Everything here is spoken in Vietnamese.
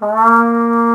Ah